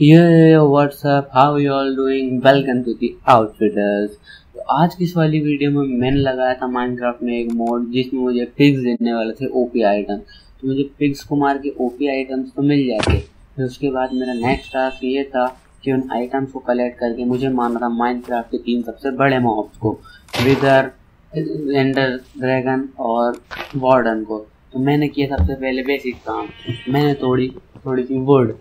Yeah, what's up? How you all doing? Welcome to the. तो आज की इस वाली वीडियो में मैंने लगाया था माइनक्राफ्ट में एक मोड जिसमें मुझे पिग्स देने वाले थे ओपी आइटम तो मुझे पिग्स को मार के ओपी आइटम्स तो मिल जाते फिर उसके बाद मेरा नेक्स्ट टास्क ये था कि उन आइटम्स को कलेक्ट करके मुझे मारना था माइनक्राफ्ट के तीन सबसे बड़े मॉब्स को विदर एंडर ड्रैगन और वार्डन को तो मैंने किया सबसे पहले बेसिक काम मैंने तोड़ी थोड़ी सी वुड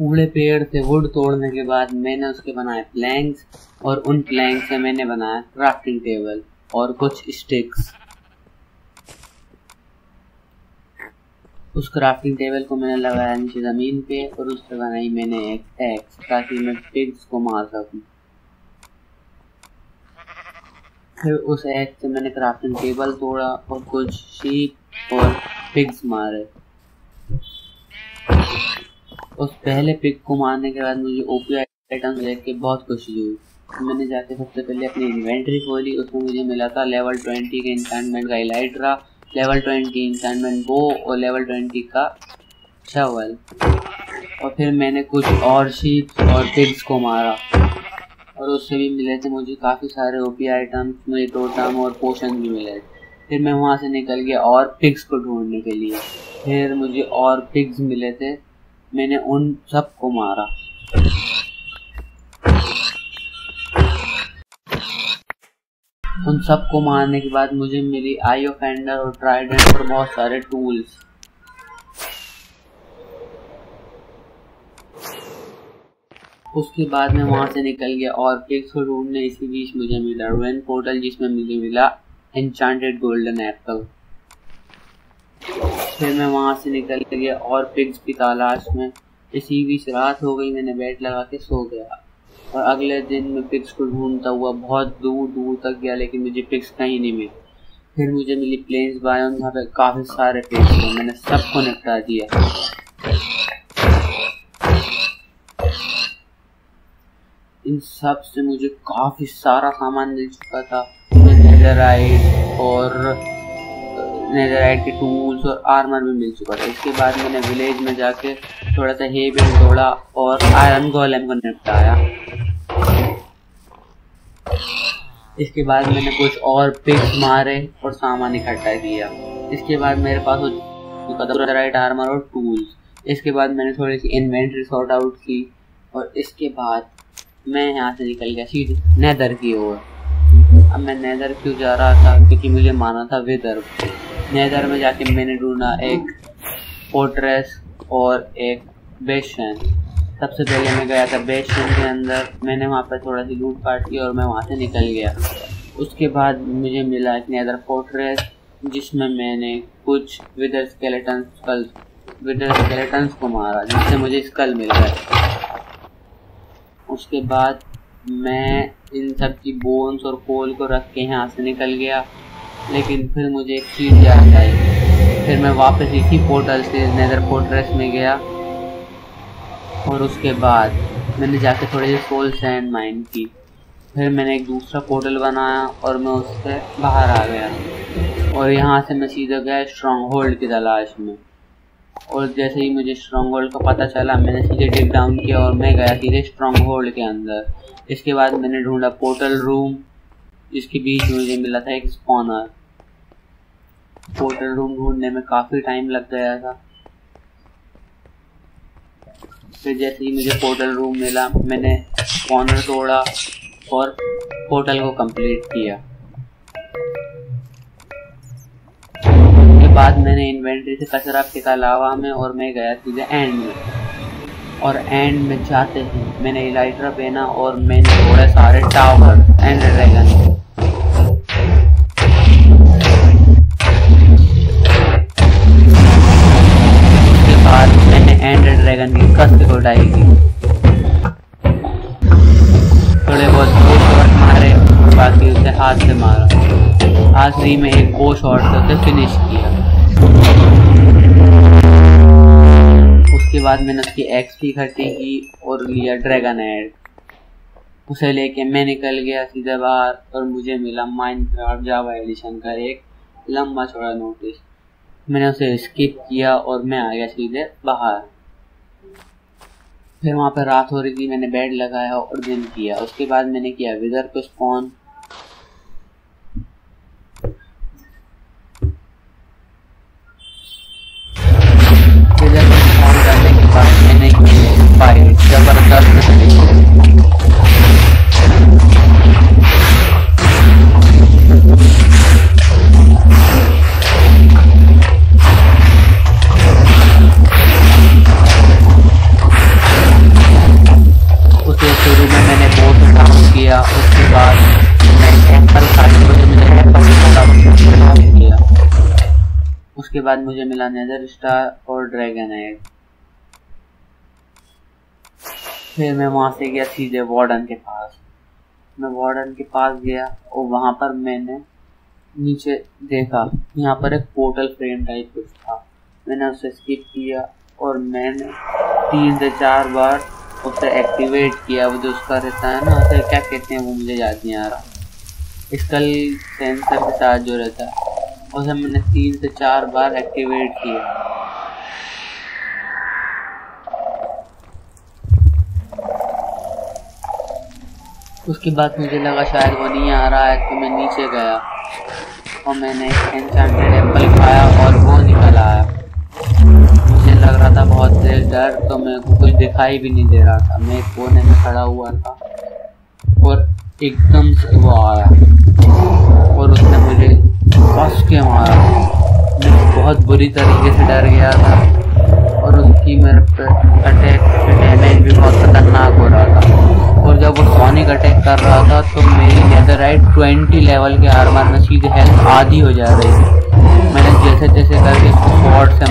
पूरे पेड़ से वुड तोड़ने के बाद मैंने उसके बनाए प्लैंक्स और उन प्लैंक से मैंने बनाया क्राफ्टिंग टेबल और कुछ स्टिक्स उस क्राफ्टिंग टेबल को मैंने लगाया नीचे ज़मीन पे और उस पर बनाई मैंने एक एक्स ताकि मैं पिग्स को मार सकूँ। फिर उस एक्स से मैंने क्राफ्टिंग टेबल तोड़ा और कुछ शीप और पिग्स मारे। उस पहले पिक को मारने के बाद मुझे ओपी आइटम देख के बहुत खुशी हुई। मैंने जाके सबसे पहले अपनी इन्वेंट्री खोली, उसमें मुझे मिला था लेवल ट्वेंटी के इंसानमेंट का इलाइट्रा लेवल ट्वेंटी इंसानमेंट बो और लेवल ट्वेंटी का शवल और फिर मैंने कुछ और शीप और पिग्स को मारा। और उससे भी मिले थे मुझे काफ़ी सारे ओपी आइटम्स मुझे टोटम और पोशन भी मिले थे। फिर मैं वहाँ से निकल गया और पिग्स को ढूँढने के लिए। फिर मुझे और पिग्स मिले थे। मैंने उन सबको मारा। उन सबको मारने के बाद मुझे मिली आई ऑफ़ एंडर और ट्राइडेंट और बहुत सारे टूल्स उसके बाद मैं वहाँ से निकल गया और पिक्स को ढूँढने इसी बीच मुझे मिला रुइन पोर्टल जिसमें मुझे मिला एनचांटेड गोल्डन एप्पल फिर मैं वहाँ से निकल गया और पिग्स की तलाश में इसी बीच रात हो गई, मैंने बेड लगा के सो गया। और अगले दिन मैं पिग्स को ढूंढता हुआ बहुत दूर दूर तक गया, लेकिन मुझे पिग्स कहीं नहीं मिले। फिर मुझे मिली प्लेन्स बायोन, जहाँ पे काफ़ी सारे पिग्स थे, मैंने सबको निपटा दिया। इन सबसे मुझे काफ़ी सारा सामान मिल चुका था। और नेदराइट के टूल्स और आर्मर भी मिल चुका था। इसके बाद मैंने विलेज में जाके थोड़ा सा हे भी तोड़ा और आयरन गोलम को निपटाया। इसके बाद मैंने कुछ और पिक्स मारे और सामान इकट्ठा किया। इसके बाद मेरे पास राइट आर्मर और टूल्स इसके बाद मैंने थोड़ी सी इन्वेंट्री सॉर्ट आउट की और इसके बाद मैं यहाँ से निकल गया सीधे नेदर की ओर। अब मैं नैदर क्यों जा रहा था? क्योंकि मुझे माना था विदर। नेदर में जाके मैंने ढूंढा एक फोर्ट्रेस और एक बेशन। सबसे पहले मैं गया था बेशन के अंदर। मैंने वहाँ पर थोड़ा सी लूट पाट की और मैं वहाँ से निकल गया। उसके बाद मुझे मिला एक नैदर फोर्ट्रेस, जिसमें मैंने कुछ wither skeleton skull wither skeletons को मारा, जिससे मुझे स्कल मिल गया। उसके बाद मैं इन सब की बोन्स और कोल को रख के यहाँ से निकल गया। लेकिन फिर मुझे एक चीज़ याद आई। फिर मैं वापस इसी पोर्टल से नेदर फोर्ट्रेस में गया और उसके बाद मैंने जाके थोड़ी सी सोल सैंड माइन की। फिर मैंने एक दूसरा पोर्टल बनाया और मैं उससे बाहर आ गया। और यहाँ से मैं सीधा गया स्ट्रॉन्ग होल्ड की तलाश में। और जैसे ही मुझे स्ट्रॉन्ग होल्ड का पता चला, मैंने सीधे डिग डाउन किया और मैं गया सीधे स्ट्रॉन्ग होल्ड के अंदर। इसके बाद मैंने ढूंढा पोर्टल रूम जिसके बीच मुझे मिला था एक स्पॉनर पोर्टल रूम ढूँढने में काफ़ी टाइम लग गया था। फिर जैसे ही मुझे पोर्टल रूम मिला, मैंने स्पॉनर तोड़ा और पोर्टल को कंप्लीट किया। बाद मैंने इन्वेंट्री से कचरा फेंका लावा में और मैं गया सीधे एंड में। और एंड में जाते ही मैंने इलाइट्रा पहना और मैंने थोड़े सारे टावर एंड ड्रैगन ड्रैगन की कस को डाई की थोड़े बहुत दो शॉट मारे, बाकी उसे हाथ से मारा। आखिरी में एक गो शॉट से फिनिश किया। उसके बाद मैंने उसकी एक्सपी इकट्ठी की और लिया ड्रैगन एड उसे लेके मैं निकल गया सीधे बाहर और मुझे मिला माइनक्राफ्ट जावा एडिशन का एक लंबा चौड़ा नोटिस मैंने उसे स्किप किया और मैं आ गया सीधे बाहर। फिर वहाँ पर रात हो रही थी, मैंने बेड लगाया और दिन किया। उसके बाद मैंने किया विदर को स्पॉन उसके बाद मुझे मिला नेदर स्टार और ड्रैगन एग फिर मैं वहाँ से गया सीधे वार्डन के पास। मैं वार्डन के पास गया और वहाँ पर मैंने नीचे देखा, यहाँ पर एक पोर्टल फ्रेम टाइप कुछ था। मैंने उसे स्किप किया और मैंने तीन से चार बार उसे एक्टिवेट किया। वो जो उसका रहता है ना, उसे क्या कहते हैं, वो मुझे याद नहीं आ रहा। स्कल सेंसर के साथ जो रहता है, उसे मैंने तीन से चार बार एक्टिवेट किया। उसके बाद मुझे लगा शायद वो नहीं आ रहा है तो मैं नीचे गया। और मैंने एनचांटेड एप्पल खाया और वो निकल आया। मुझे लग रहा था बहुत तेज डर तो मेरे को कुछ दिखाई भी नहीं दे रहा था। मैं कोने में खड़ा हुआ था और एकदम से वो आया और उसने मुझे फंस के मारा। मैं बहुत बुरी तरीके से डर गया था और उसकी मेरे पे अटैक डैमेज भी बहुत खतरनाक हो रहा था। और जब वो सोनिक अटैक कर रहा था तो मेरी नेदराइट ट्वेंटी लेवल के आर्मर में सीधे हेल्थ आधी हो जा रही थी। मैंने जैसे जैसे करके शॉर्ट से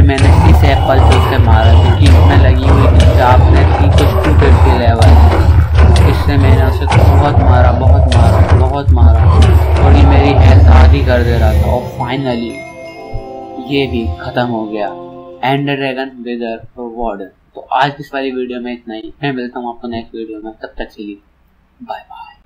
फिर मैंने इस एप्पल से उसे मारा, क्योंकि उसमें लगी हुई थी चापने थी कुछ टू फिफ्टी लेवल इससे मैंने उसे बहुत मारा बहुत मारा बहुत मारा। और ये मेरी हेल्थ आधी कर दे रहा था, और फाइनली ये भी ख़त्म हो गया। एंड ड्रैगन विदर और वार्डन तो आज इस वाली वीडियो में इतना ही। मैं मिलता हूँ आपको नेक्स्ट वीडियो में। तब तक चलिए बाय बाय